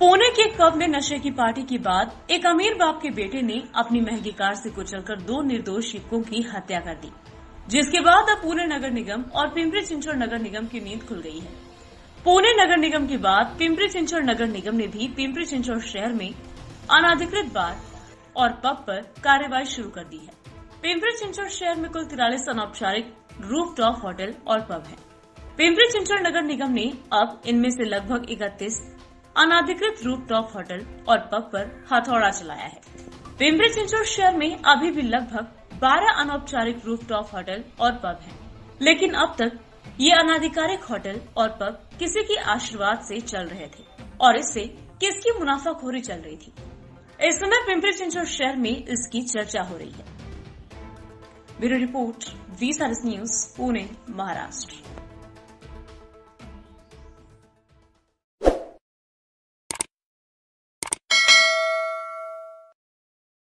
पुणे के एक पब में नशे की पार्टी के बाद एक अमीर बाप के बेटे ने अपनी महँगी कार से कुचलकर दो निर्दोष शिक्षकों की हत्या कर दी, जिसके बाद अब पुणे नगर निगम और पिंपरी चिंचोड़ नगर निगम की नींद खुल गई है। पुणे नगर निगम के बाद पिंपरी चिंचोड़ नगर निगम ने भी पिंपरी चिंचोड़ शहर में अनाधिकृत बार और पब पर कार्रवाई शुरू कर दी है। पिंपरी चिंचोड़ शहर में कुल तिरालीस अनौपचारिक रूफ टॉप होटल और पब है। पिंपरी चिंचोड़ नगर निगम ने अब इनमें से लगभग इकतीस अनाधिकृत रूप टॉप होटल और पब पर हथौड़ा चलाया है। पिंपरी चिंचोड़ शहर में अभी भी लगभग 12 अनौपचारिक रूफ टॉप होटल और पब हैं, लेकिन अब तक ये अनाधिकारिक होटल और पब किसी की आशीर्वाद से चल रहे थे और इससे किसकी मुनाफाखोरी चल रही थी। इस समय पिंपरी चिंचोड़ शहर में इसकी चर्चा हो रही है। Bureau report V news Pune Maharashtra.